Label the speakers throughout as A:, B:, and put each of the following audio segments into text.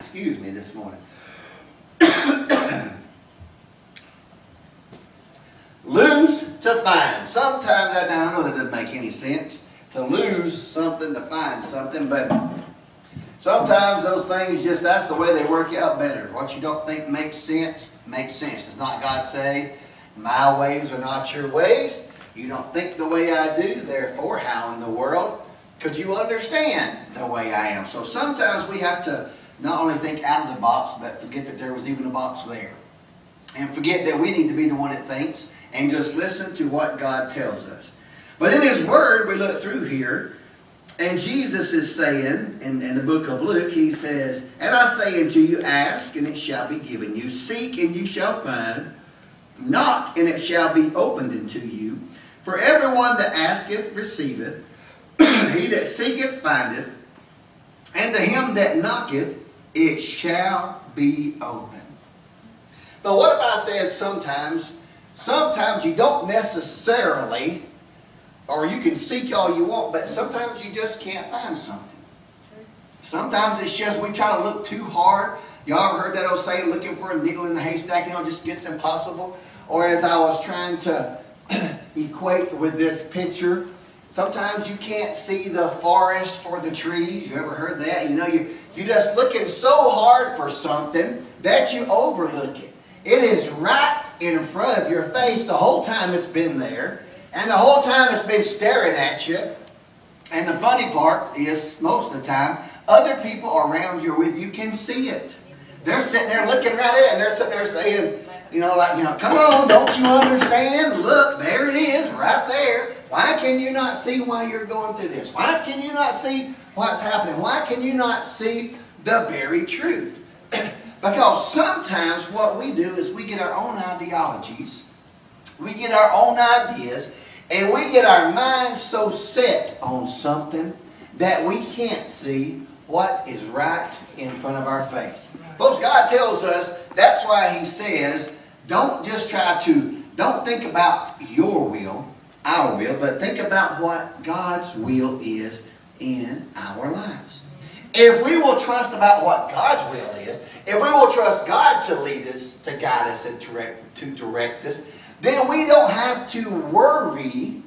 A: excuse me, this morning. lose to find. Sometimes, I, now I know that doesn't make any sense, to lose something to find something, but sometimes those things just, that's the way they work out better. What you don't think makes sense, makes sense. Does not God say, my ways are not your ways? You don't think the way I do, therefore, how in the world could you understand the way I am? So sometimes we have to not only think out of the box, but forget that there was even a box there. And forget that we need to be the one that thinks and just listen to what God tells us. But in His Word, we look through here, and Jesus is saying in, in the book of Luke, He says, And I say unto you, ask, and it shall be given you. Seek, and you shall find. Knock, and it shall be opened unto you. For everyone that asketh receiveth, he that seeketh findeth, and to him that knocketh it shall be open. But what if I said sometimes, sometimes you don't necessarily, or you can seek all you want, but sometimes you just can't find something. Sometimes it's just we try to look too hard. Y'all ever heard that old saying, looking for a needle in the haystack, you know, just gets impossible? Or as I was trying to equate with this picture, sometimes you can't see the forest for the trees. You ever heard that? You know, you, you're just looking so hard for something that you overlook it. It is right in front of your face the whole time it's been there. And the whole time it's been staring at you. And the funny part is, most of the time, other people around you with you can see it. They're sitting there looking right at it, and they're sitting there saying, you know, like, you know, come on, don't you understand? Look, there it is, right there. Why can you not see why you're going through this? Why can you not see what's happening? Why can you not see the very truth? because sometimes what we do is we get our own ideologies, we get our own ideas, and we get our minds so set on something that we can't see what is right in front of our face. Folks, God tells us that's why He says, don't just try to, don't think about your will, our will, but think about what God's will is in our lives. If we will trust about what God's will is, if we will trust God to lead us, to guide us, and direct, to direct us, then we don't have to worry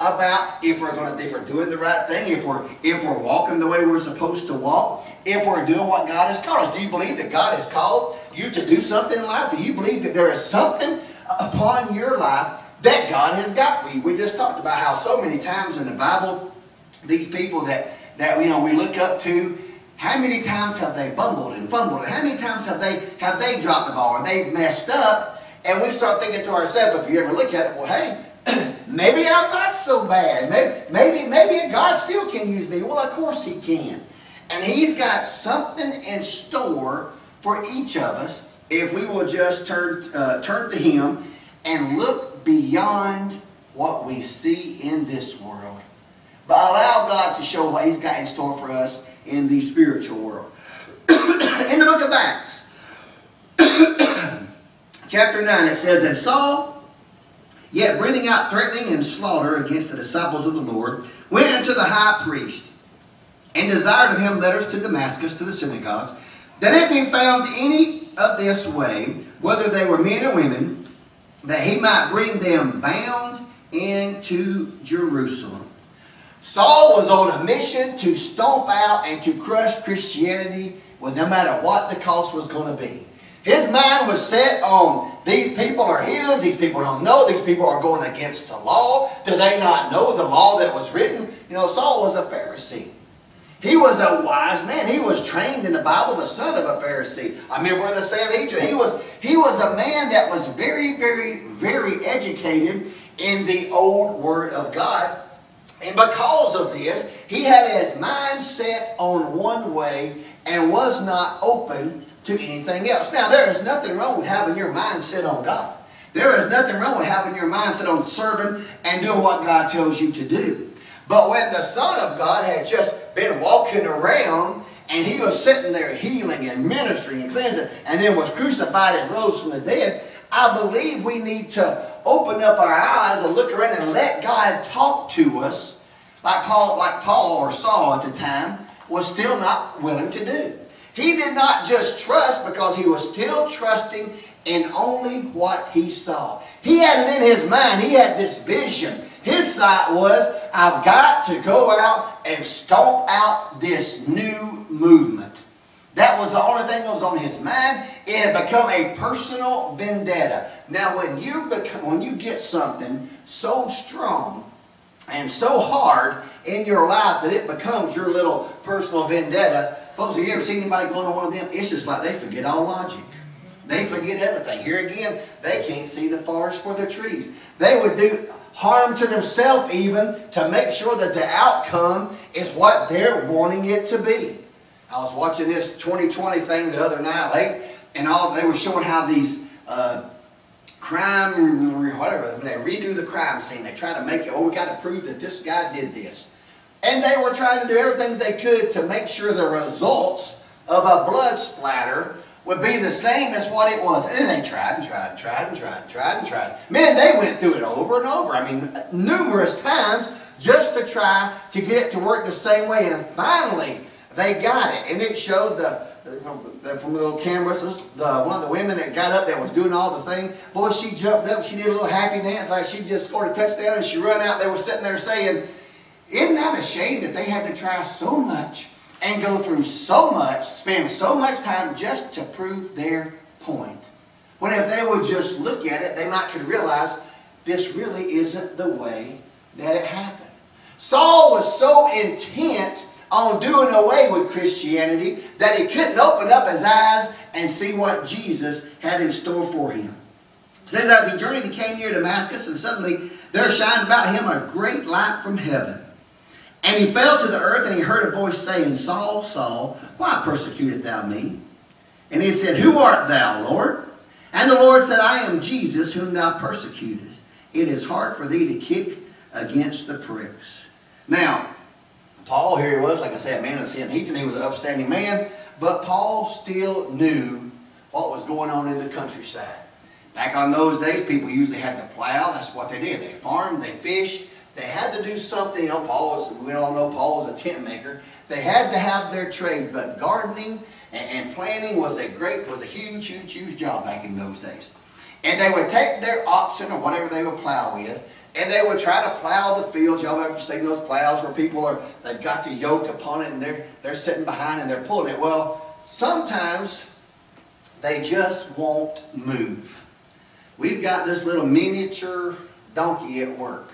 A: about if we're going to if we're doing the right thing, if we're if we're walking the way we're supposed to walk, if we're doing what God has called us. Do you believe that God has called you to do something in life? Do you believe that there is something upon your life that God has got for you? We just talked about how so many times in the Bible, these people that that you know we look up to, how many times have they bumbled and fumbled, and how many times have they have they dropped the ball and they've messed up? And we start thinking to ourselves, if you ever look at it, well, hey, maybe I'm not so bad. Maybe, maybe, maybe God still can use me. Well, of course He can. And He's got something in store for each of us if we will just turn, uh, turn to Him and look beyond what we see in this world. But allow God to show what He's got in store for us in the spiritual world. in the book of Acts, chapter 9, it says, And Saul, yet breathing out threatening and slaughter against the disciples of the Lord, went unto the high priest, and desired of him letters to Damascus, to the synagogues, that if he found any of this way, whether they were men or women, that he might bring them bound into Jerusalem. Saul was on a mission to stomp out and to crush Christianity with no matter what the cost was going to be. His mind was set on these people are heathens, these people don't know, these people are going against the law. Do they not know the law that was written? You know, Saul was a Pharisee. He was a wise man. He was trained in the Bible, the son of a Pharisee. I remember in the Sanhedrin. He was, he was a man that was very, very, very educated in the old Word of God. And because of this, he had his mind set on one way and was not open to anything else. Now, there is nothing wrong with having your mind set on God. There is nothing wrong with having your mind set on serving and doing what God tells you to do. But when the Son of God had just been walking around and he was sitting there healing and ministering and cleansing and then was crucified and rose from the dead, I believe we need to open up our eyes and look around and let God talk to us like Paul, like Paul or Saul at the time was still not willing to do. He did not just trust because he was still trusting in only what he saw. He had it in his mind. He had this vision. His sight was, I've got to go out and stomp out this new movement. That was the only thing that was on his mind. It had become a personal vendetta. Now, when you become, when you get something so strong and so hard in your life that it becomes your little personal vendetta, folks, have you ever seen anybody going on one of them? It's just like they forget all logic. They forget everything. Here again, they can't see the forest for the trees. They would do harm to themselves even to make sure that the outcome is what they're wanting it to be. I was watching this 2020 thing the other night late, and all they were showing how these uh, crime, whatever, they redo the crime scene. They try to make it, oh, we got to prove that this guy did this. And they were trying to do everything they could to make sure the results of a blood splatter would be the same as what it was. And they tried and tried and tried and tried and tried and tried. Man, they went through it over and over. I mean, numerous times just to try to get it to work the same way. And finally, they got it, and it showed the from the little cameras, the, one of the women that got up that was doing all the thing, boy, she jumped up, she did a little happy dance like she just scored a touchdown, and she run out. They were sitting there saying, isn't that a shame that they had to try so much and go through so much, spend so much time just to prove their point? When if they would just look at it, they might could realize this really isn't the way that it happened. Saul was so intent on doing away with Christianity that he couldn't open up his eyes and see what Jesus had in store for him. It says, as he journeyed, he came near Damascus, and suddenly there shined about him a great light from heaven. And he fell to the earth, and he heard a voice saying, Saul, Saul, why persecutest thou me? And he said, Who art thou, Lord? And the Lord said, I am Jesus, whom thou persecutest. It is hard for thee to kick against the pricks. Now, Paul, here he was, like I said, man of sin. He, he was an upstanding man, but Paul still knew what was going on in the countryside. Back on those days, people usually had to plow. That's what they did. They farmed, they fished. They had to do something. You know, Paul was, we all know Paul was a tent maker. They had to have their trade, but gardening and, and planting was a great, was a huge, huge, huge job back in those days. And they would take their oxen or whatever they would plow with, and they would try to plow the fields. Y'all ever seen those plows where people are, they've got the yoke upon it and they're, they're sitting behind and they're pulling it. Well, sometimes they just won't move. We've got this little miniature donkey at work.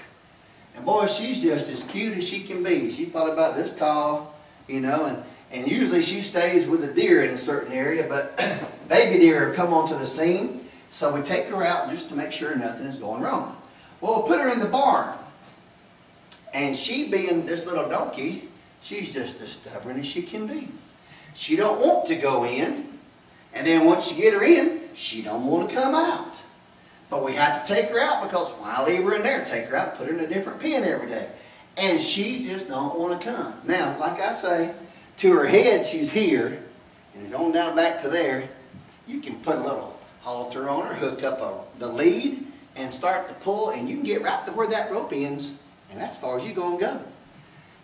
A: And boy, she's just as cute as she can be. She's probably about this tall, you know, and, and usually she stays with a deer in a certain area, but baby deer have come onto the scene. So we take her out just to make sure nothing is going wrong. Well, we'll put her in the barn. And she being this little donkey, she's just as stubborn as she can be. She don't want to go in. And then once you get her in, she don't want to come out. But we have to take her out because while leave her in there? Take her out, put her in a different pen every day. And she just don't want to come. Now, like I say, to her head, she's here. And going down back to there, you can put a little halter on her, hook up a, the lead, and start to pull, and you can get right to where that rope ends, and that's as far as you're going to go.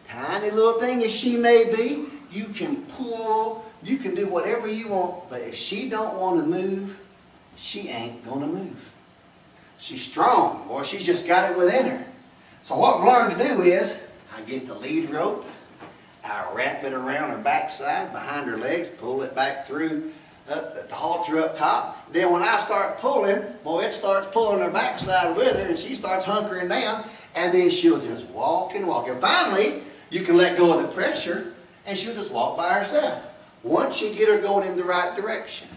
A: Tiny little thing as she may be, you can pull, you can do whatever you want, but if she don't want to move, she ain't going to move. She's strong, boy, she's just got it within her. So what we learned to do is, I get the lead rope, I wrap it around her backside, behind her legs, pull it back through up, the halter up top. Then when I start pulling, boy, it starts pulling her backside with her, and she starts hunkering down, and then she'll just walk and walk. And finally, you can let go of the pressure, and she'll just walk by herself. Once you get her going in the right direction.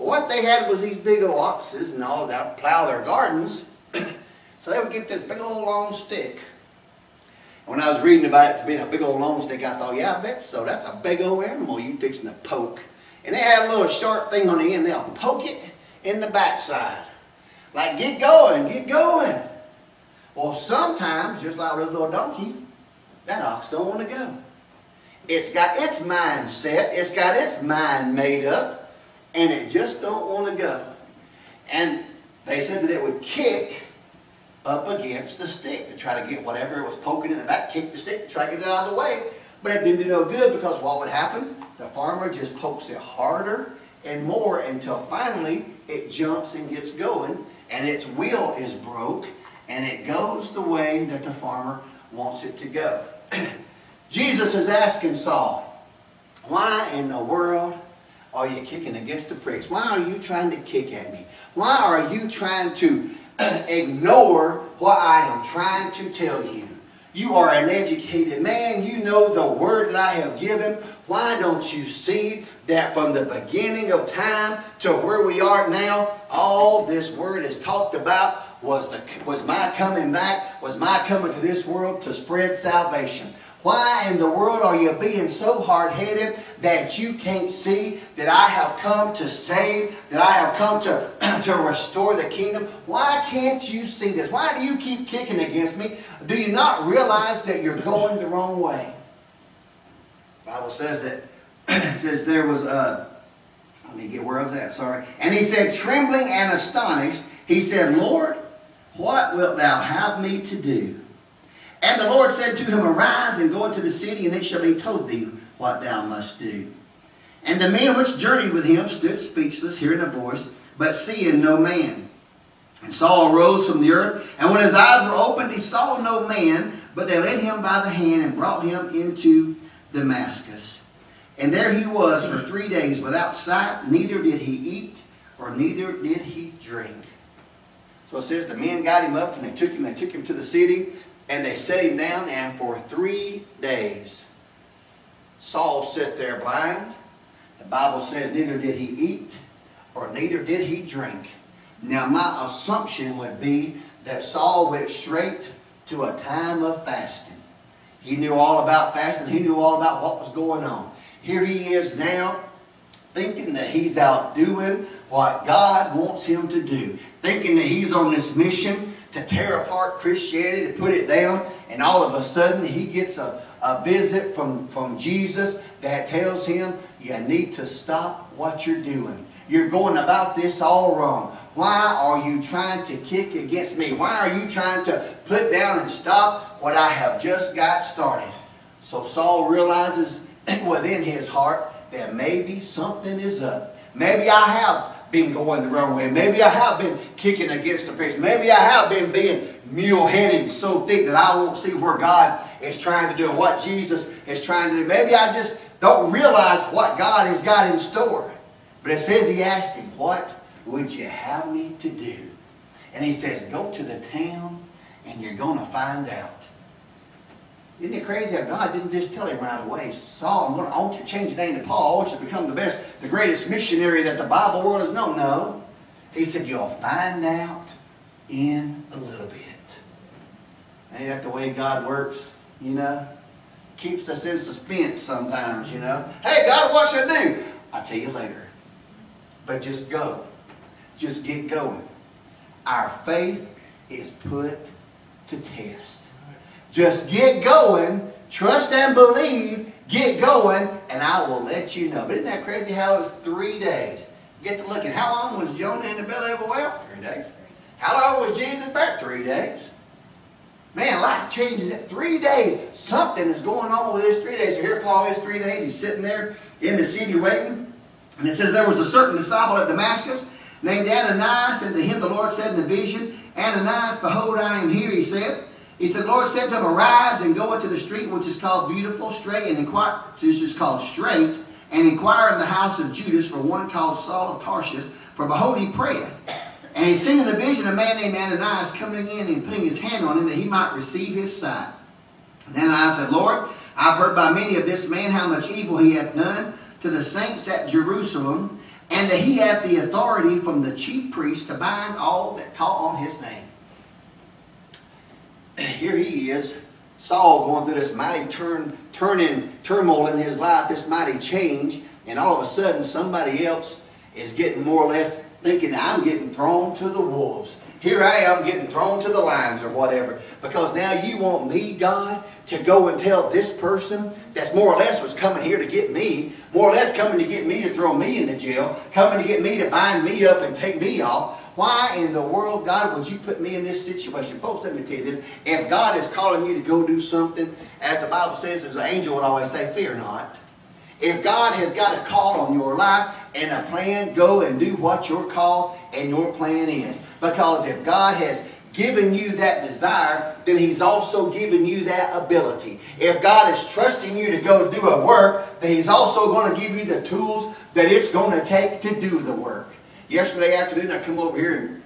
A: But what they had was these big old oxes and all that plow their gardens. so they would get this big old long stick. And when I was reading about it being a big old long stick, I thought, yeah, I bet so. That's a big old animal you fixing to poke. And they had a little sharp thing on the end. They'll poke it in the backside. Like, get going, get going. Well, sometimes, just like this little donkey, that ox don't want to go. It's got its mind set. It's got its mind made up. And it just don't want to go. And they said that it would kick up against the stick to try to get whatever it was poking in the back, kick the stick to try to get it out of the way. But it didn't do no good because what would happen? the farmer just pokes it harder and more until finally it jumps and gets going and its wheel is broke and it goes the way that the farmer wants it to go. Jesus is asking Saul, why in the world are you kicking against the pricks? Why are you trying to kick at me? Why are you trying to ignore what I am trying to tell you? You are an educated man. You know the word that I have given. Why don't you see that from the beginning of time to where we are now, all this word is talked about was, the, was my coming back, was my coming to this world to spread salvation. Why in the world are you being so hard-headed that you can't see that I have come to save, that I have come to, to restore the kingdom? Why can't you see this? Why do you keep kicking against me? Do you not realize that you're going the wrong way? Bible says that says there was a let me get where I was at, sorry. And he said, trembling and astonished, he said, Lord, what wilt thou have me to do? And the Lord said to him, Arise and go into the city, and it shall be told thee what thou must do. And the men which journeyed with him stood speechless, hearing a voice, but seeing no man. And Saul arose from the earth, and when his eyes were opened, he saw no man, but they led him by the hand and brought him into Damascus. And there he was for three days without sight, neither did he eat, or neither did he drink. So it says the men got him up and they took him, they took him to the city, and they set him down, and for three days Saul sat there blind. The Bible says neither did he eat or neither did he drink. Now my assumption would be that Saul went straight to a time of fasting. He knew all about fasting. He knew all about what was going on. Here he is now thinking that he's out doing what God wants him to do. Thinking that he's on this mission to tear apart Christianity, to put it down, and all of a sudden he gets a, a visit from, from Jesus that tells him, you need to stop what you're doing. You're going about this all wrong. Why are you trying to kick against me? Why are you trying to put down and stop what I have just got started? So Saul realizes within his heart that maybe something is up. Maybe I have been going the wrong way. Maybe I have been kicking against the pricks. Maybe I have been being mule-headed so thick that I won't see where God is trying to do and what Jesus is trying to do. Maybe I just don't realize what God has got in store. But it says he asked him, what would you have me to do? And he says, go to the town and you're going to find out. Isn't it crazy how God didn't just tell him right away, Saul, I want you to change your name to Paul. I want you to become the best, the greatest missionary that the Bible world has known. No. He said, you'll find out in a little bit. Ain't that the way God works, you know? Keeps us in suspense sometimes, you know? Hey, God, what should I do? I'll tell you later. But just go. Just get going. Our faith is put to test. Just get going, trust and believe, get going, and I will let you know. But isn't that crazy how it was three days? Get to looking. How long was Jonah in the belly of a whale? Three days. How long was Jesus there? Three days. Man, life changes in three days. Something is going on with this three days. So here Paul is three days. He's sitting there in the city waiting. And it says, There was a certain disciple at Damascus named Ananias, and to him the Lord said in the vision, Ananias, behold, I am here, he said. He said, Lord said to him, Arise and go into the street which is called Beautiful, straight, and inquire, which is called Straight, and inquire in the house of Judas for one called Saul of Tarsus, for behold, he prayeth. And he seen in the vision a man named Ananias coming in and putting his hand on him that he might receive his sight. And Ananias said, Lord, I've heard by many of this man how much evil he hath done to the saints at Jerusalem, and that he hath the authority from the chief priest to bind all that call on his name here he is, Saul going through this mighty turn, turning turmoil in his life, this mighty change, and all of a sudden somebody else is getting more or less thinking I'm getting thrown to the wolves. Here I am getting thrown to the lions or whatever. Because now you want me, God, to go and tell this person that's more or less was coming here to get me, more or less coming to get me to throw me into jail, coming to get me to bind me up and take me off. Why in the world, God, would you put me in this situation? Folks, let me tell you this. If God is calling you to go do something, as the Bible says, as an angel would always say, fear not. If God has got a call on your life and a plan, go and do what your call and your plan is. Because if God has given you that desire, then He's also given you that ability. If God is trusting you to go do a work, then He's also going to give you the tools that it's going to take to do the work. Yesterday afternoon, I come over here and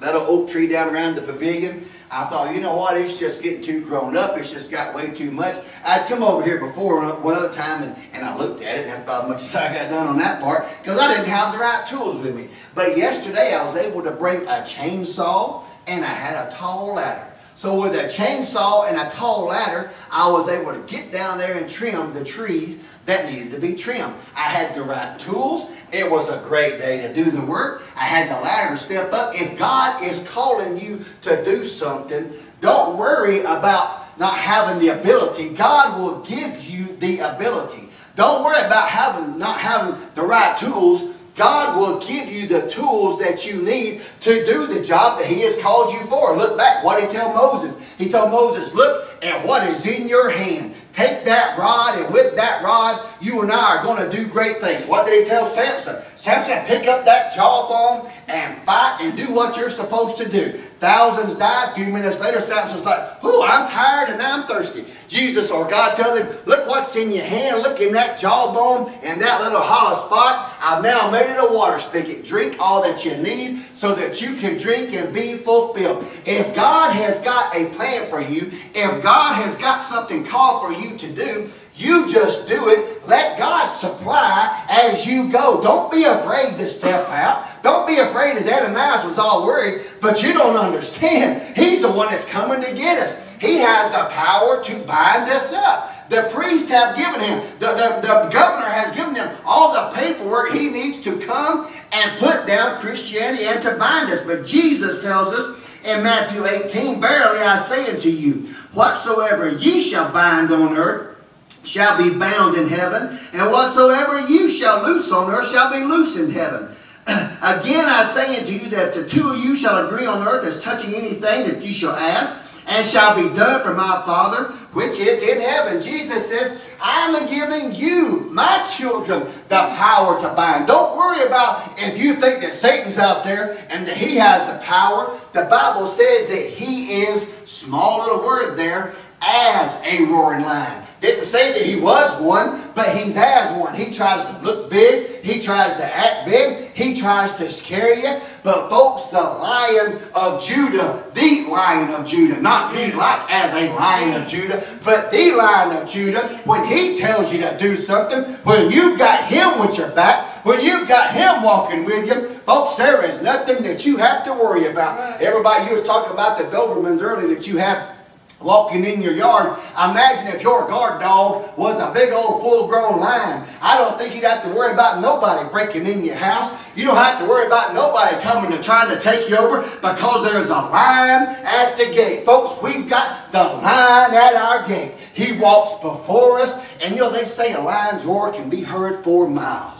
A: that oak tree down around the pavilion. I thought, you know what, it's just getting too grown up. It's just got way too much. I'd come over here before uh, one other time and, and I looked at it. That's about as much as I got done on that part because I didn't have the right tools with me. But yesterday I was able to bring a chainsaw and I had a tall ladder. So with a chainsaw and a tall ladder, I was able to get down there and trim the trees that needed to be trimmed. I had the right tools. It was a great day to do the work. I had the ladder to step up. If God is calling you to do something, don't worry about not having the ability. God will give you the ability. Don't worry about having not having the right tools. God will give you the tools that you need to do the job that He has called you for. Look back, what did He tell Moses? He told Moses, look at what is in your hand. Take that rod, and with that rod, you and I are going to do great things. What did he tell Samson? Samson, pick up that jawbone and fight and do what you're supposed to do. Thousands died. A few minutes later, Samson's like, Whoo, I'm tired and I'm thirsty. Jesus or God tells him, Look what's in your hand. Look in that jawbone and that little hollow spot. I've now made it a water spigot. Drink all that you need so that you can drink and be fulfilled. If God has got a plan for you, if God has got something called for you to do, you just do it. Let God supply as you go. Don't be afraid to step out. Don't be afraid as Ananias was all worried, but you don't understand. He's the one that's coming to get us. He has the power to bind us up. The priest have given him, the, the, the governor has given him all the paperwork he needs to come and put down Christianity and to bind us. But Jesus tells us in Matthew 18, Verily I say unto you, whatsoever ye shall bind on earth shall be bound in heaven, and whatsoever you shall loose on earth shall be loose in heaven. Again I say unto you that if the two of you shall agree on earth as touching anything that you shall ask, and shall be done for my Father which is in heaven. Jesus says, I'm giving you, my children, the power to bind. Don't worry about if you think that Satan's out there and that he has the power. The Bible says that he is, small little word there, as a roaring lion. Didn't say that he was one, but he's as one. He tries to look big. He tries to act big. He tries to scare you. But folks, the lion of Judah, the lion of Judah, not be like as a lion of Judah, but the lion of Judah, when he tells you to do something, when you've got him with your back, when you've got him walking with you, folks, there is nothing that you have to worry about. Everybody, you was talking about the Dobermans earlier that you have walking in your yard. Imagine if your guard dog was a big old full-grown lion. I don't think you'd have to worry about nobody breaking in your house. You don't have to worry about nobody coming and trying to take you over because there's a lion at the gate. Folks, we've got the lion at our gate. He walks before us, and you know they say a lion's roar can be heard for miles.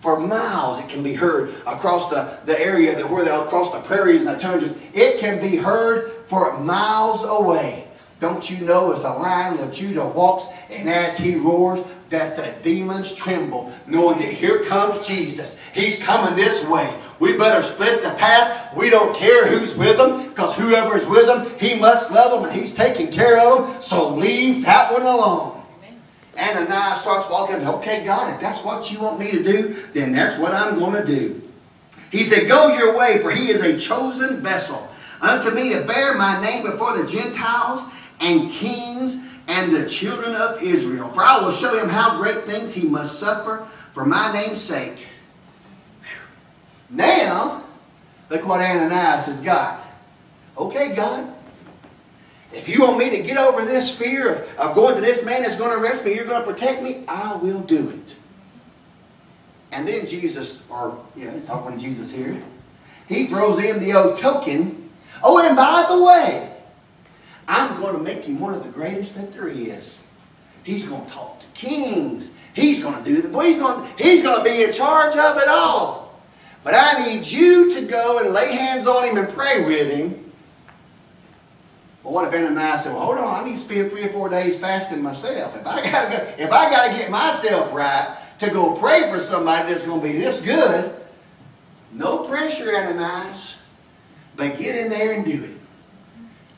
A: For miles it can be heard across the, the area that where they across the prairies and the tundras. It can be heard for miles away. Don't you know as the lion of Judah walks and as he roars that the demons tremble, knowing that here comes Jesus. He's coming this way. We better split the path. We don't care who's with him because whoever's with him, he must love them and he's taking care of them. So leave that one alone. Ananias starts walking. Okay, God, if that's what you want me to do, then that's what I'm going to do. He said, Go your way, for he is a chosen vessel unto me to bear my name before the Gentiles and kings and the children of Israel. For I will show him how great things he must suffer for my name's sake. Now, look what Ananias has got. Okay, God, if you want me to get over this fear of, of going to this man that's going to arrest me, you're going to protect me, I will do it. And then Jesus, or, you know, talking to Jesus here, he throws in the old token Oh, and by the way, I'm going to make him one of the greatest that there is. He's going to talk to kings. He's going to do the. He's going. He's going to be in charge of it all. But I need you to go and lay hands on him and pray with him. But what if Ananias said, well, hold on, I need to spend three or four days fasting myself. If I gotta go, if I gotta get myself right to go pray for somebody that's gonna be this good, no pressure, Ananias. But get in there and do it.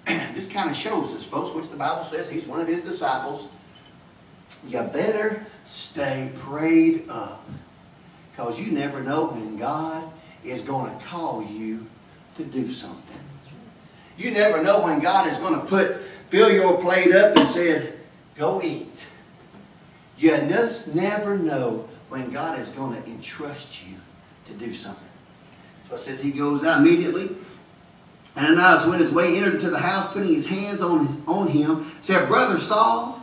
A: this kind of shows us, folks, which the Bible says he's one of his disciples. You better stay prayed up. Because you never know when God is going to call you to do something. You never know when God is going to put, fill your plate up and said, go eat. You just never know when God is going to entrust you to do something. So it says he goes out immediately. And Ananias went his way, entered into the house, putting his hands on, on him, said, Brother Saul,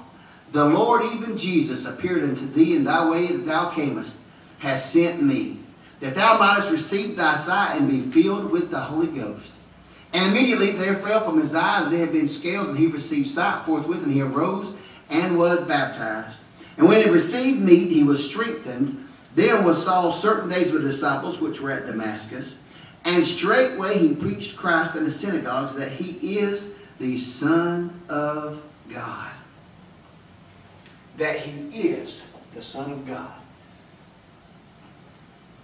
A: the Lord, even Jesus, appeared unto thee in thy way that thou camest, has sent me, that thou mightest receive thy sight and be filled with the Holy Ghost. And immediately there fell from his eyes, there had been scales, and he received sight forthwith, and he arose and was baptized. And when he received meat, he was strengthened. Then was Saul certain days with disciples which were at Damascus. And straightway he preached Christ in the synagogues that he is the Son of God. That he is the Son of God.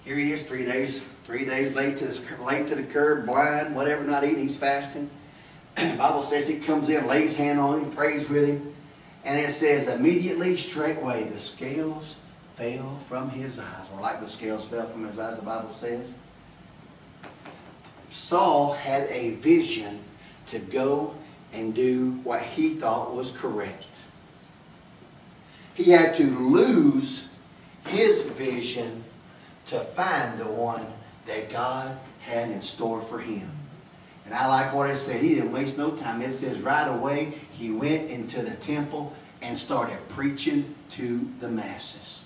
A: Here he is, three days, three days late to, the, late to the curb, blind, whatever, not eating, he's fasting. the Bible says he comes in, lays hand on him, prays with him. And it says, immediately, straightway, the scales fell from his eyes. Or like the scales fell from his eyes, the Bible says. Saul had a vision to go and do what he thought was correct. He had to lose his vision to find the one that God had in store for him. And I like what it said. He didn't waste no time. It says right away he went into the temple and started preaching to the masses.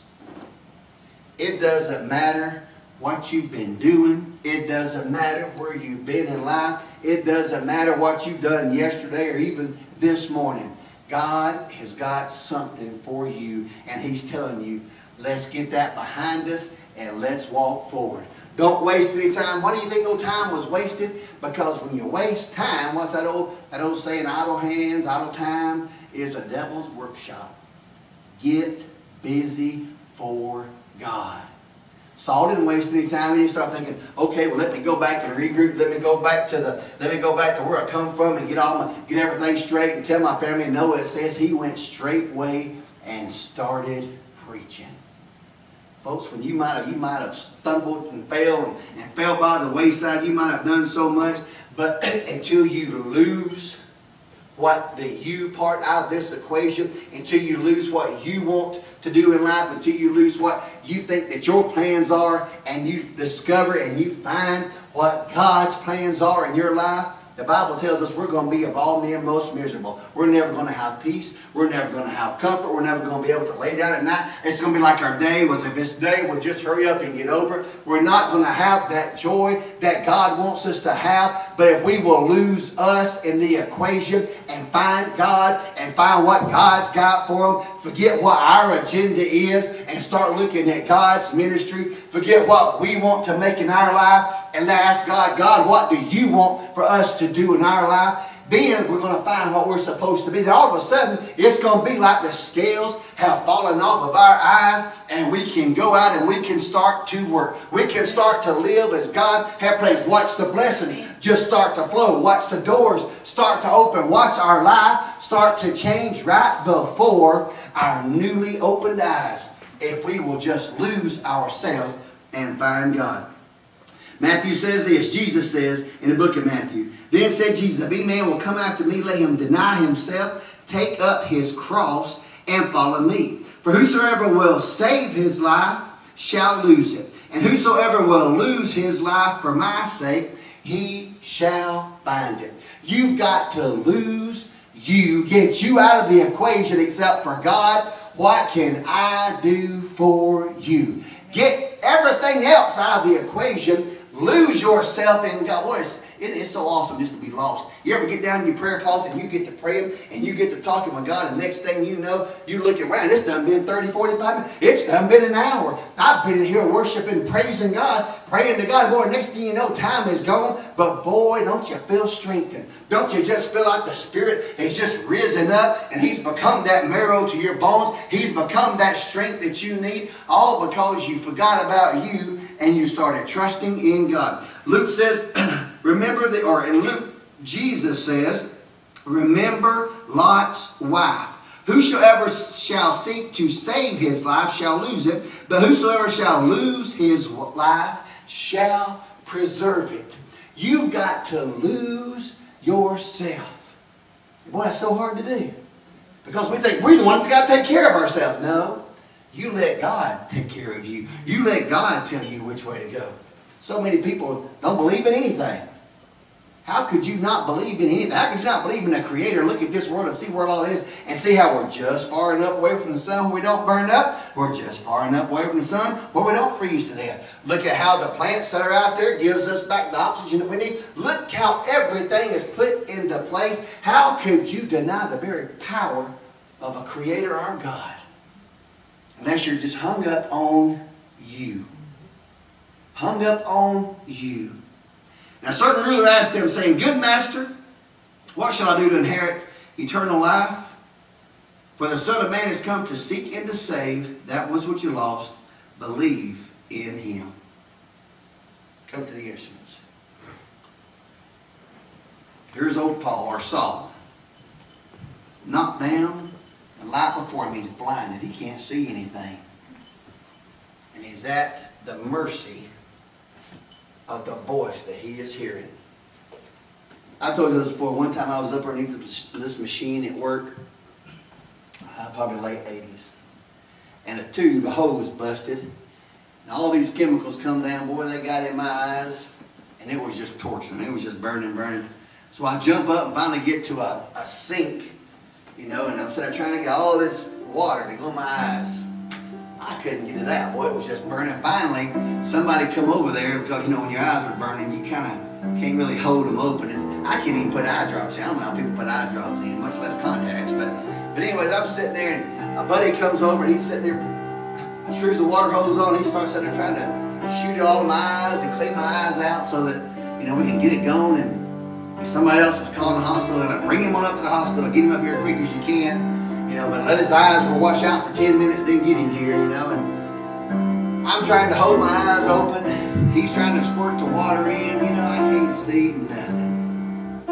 A: It doesn't matter what you've been doing. It doesn't matter where you've been in life. It doesn't matter what you've done yesterday or even this morning. God has got something for you, and He's telling you, let's get that behind us and let's walk forward. Don't waste any time. Why do you think no time was wasted? Because when you waste time, what's that old that old saying, idle hands, idle time is a devil's workshop. Get busy for God. Saul didn't waste any time. He didn't start thinking, okay, well, let me go back and regroup. Let me go back to the, let me go back to where I come from and get all my, get everything straight and tell my family. No, it says he went straightway and started preaching. Folks, when you might have, you might have stumbled and failed and, and fell by the wayside, you might have done so much, but until you lose what the you part out of this equation, until you lose what you want to do in life, until you lose what you think that your plans are, and you discover and you find what God's plans are in your life, the Bible tells us we're going to be of all men most miserable. We're never going to have peace. We're never going to have comfort. We're never going to be able to lay down at night. It's going to be like our day was if this day would just hurry up and get over. We're not going to have that joy that God wants us to have. But if we will lose us in the equation and find God and find what God's got for them, forget what our agenda is and start looking at God's ministry, forget what we want to make in our life and ask God, God, what do you want for us to do in our life? Then we're going to find what we're supposed to be. Then all of a sudden, it's going to be like the scales have fallen off of our eyes, and we can go out and we can start to work. We can start to live as God has planned. Watch the blessing just start to flow. Watch the doors start to open. Watch our life start to change right before our newly opened eyes if we will just lose ourselves and find God. Matthew says this, Jesus says in the book of Matthew, Then said Jesus, If any man will come after me, let him deny himself, take up his cross, and follow me. For whosoever will save his life shall lose it. And whosoever will lose his life for my sake, he shall find it. You've got to lose you, get you out of the equation except for God. What can I do for you? Get everything else out of the equation lose yourself in God. What is, It is so awesome just to be lost. You ever get down in your prayer closet and you get to praying and you get to talking with God, and next thing you know, you look around, it's done been 30, 45 minutes. It's done been an hour. I've been here worshiping, praising God, praying to God. Boy, next thing you know, time is gone. But boy, don't you feel strengthened? Don't you just feel like the Spirit has just risen up and He's become that marrow to your bones? He's become that strength that you need, all because you forgot about you and you started trusting in God. Luke says, remember the, or in Luke, Jesus says, remember Lot's wife. Whosoever shall seek to save his life shall lose it, but whosoever shall lose his life shall preserve it. You've got to lose yourself. Boy, that's so hard to do. Because we think we're the ones that got to take care of ourselves. No. You let God take care of you. You let God tell you which way to go. So many people don't believe in anything. How could you not believe in anything? How could you not believe in a creator? Look at this world and see where it all is and see how we're just far enough away from the sun where we don't burn up. We're just far enough away from the sun where we don't freeze to death. Look at how the plants that are out there gives us back the oxygen that we need. Look how everything is put into place. How could you deny the very power of a creator, our God? Unless you're just hung up on you. Hung up on you. Now, a certain ruler asked him, saying, Good master, what shall I do to inherit eternal life? For the Son of Man has come to seek and to save that was what you lost. Believe in him. Come to the instruments. Here's old Paul, or Saul. Knocked down, life before him, he's blinded. He can't see anything. And he's at the mercy of the voice that he is hearing. I told you this before. One time I was up underneath this machine at work, uh, probably late 80s, and a tube, a hose busted, and all these chemicals come down. Boy, they got in my eyes, and it was just torturing. It was just burning, burning. So I jump up and finally get to a, a sink, you know, and I'm sitting there trying to get all this water to go in my eyes. I couldn't get it out. Boy, it was just burning. Finally, somebody come over there because, you know, when your eyes are burning, you kind of can't really hold them open. It's, I can't even put eye drops in. I don't know how people put eye drops in, much less contacts. But, but anyways, I'm sitting there and a buddy comes over he's sitting there, screws the water hose on. He starts sitting there trying to shoot it all in my eyes and clean my eyes out so that, you know, we can get it going. And somebody else is calling the hospital and like, bring him on up to the hospital. Get him up here as quick as you can you know, but let his eyes wash out for 10 minutes, then get him here, you know. And I'm trying to hold my eyes open. He's trying to squirt the water in, you know, I can't see nothing.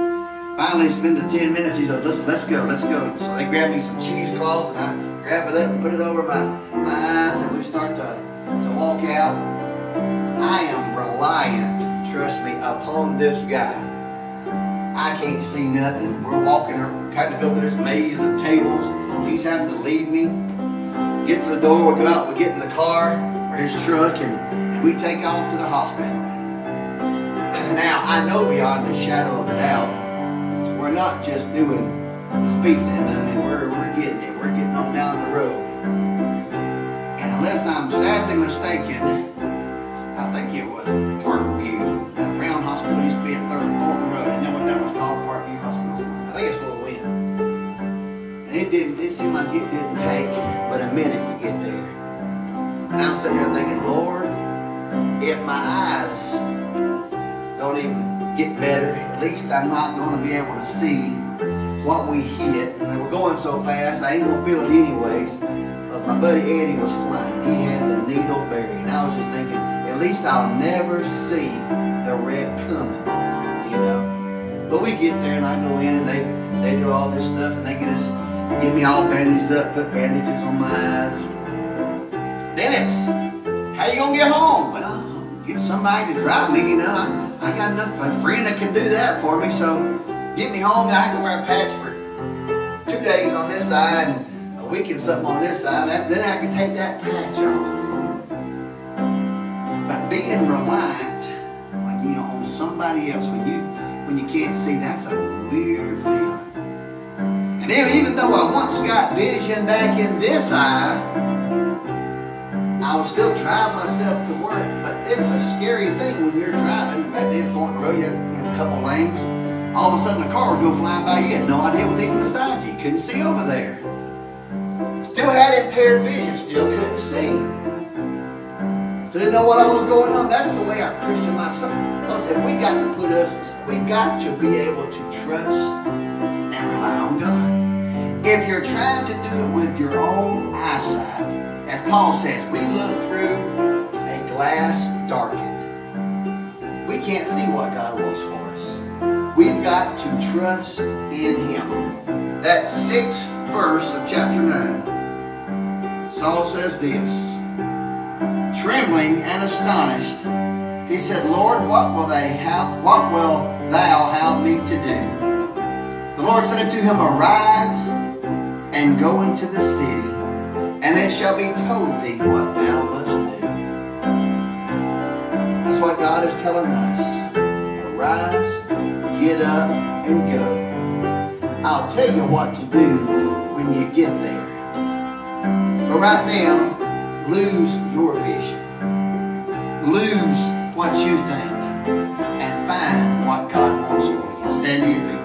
A: Finally, spend the 10 minutes, he said, let's, let's go, let's go. So they grab me some cheesecloth, and I grab it up and put it over my, my eyes, and we start to, to walk out. I am reliant, trust me, upon this guy. I can't see nothing. We're walking, kind of go through this maze of tables. He's having to lead me. Get to the door, we go out, we get in the car or his truck, and, and we take off to the hospital. Now, I know beyond a shadow of a doubt, we're not just doing the speed limit. I mean, we're, we're getting it. We're getting on down the road. And unless I'm sadly mistaken, I think it was it didn't, it seemed like it didn't take but a minute to get there. And I'm sitting there thinking, Lord, if my eyes don't even get better, at least I'm not going to be able to see what we hit. And we're going so fast, I ain't going to feel it anyways. So my buddy Eddie was flying. He had the needle buried. And I was just thinking, at least I'll never see the wreck coming, you know. But we get there and I go in and they, they do all this stuff and they get us, get me all bandaged up, put bandages on my eyes. Then it's, how you gonna get home? Well, get somebody to drive me, you know. I, I got enough, a friend that can do that for me, so get me home. I have to wear a patch for two days on this side and a week and something on this side. That, then I can take that patch off. But being reliant, like you know, on somebody else when you when you can't see, that's a weird feeling. And even though I once got vision back in this eye, I would still drive myself to work. But it's a scary thing when you're driving back there going the road. You have, a couple lanes. All of a sudden, a car would go flying by. You had no idea it was even beside you. Couldn't see over there. Still had impaired vision. Still couldn't see. So didn't know what I was going on. That's the way our Christian life. Some us, if we got to put us, we got to be able to trust and rely on God. If you're trying to do it with your own eyesight, as Paul says, we look through a glass darkened. We can't see what God wants for us. We've got to trust in Him. That sixth verse of chapter 9, Saul says this Trembling and astonished, he said, Lord, what will they have? What will thou have me to do? The Lord said unto him, Arise and go into the city, and it shall be told thee what thou must do. That's what God is telling us. Arise, get up, and go. I'll tell you what to do when you get there. But right now, lose your vision. Lose what you think and find what God wants for you. Stand to your feet.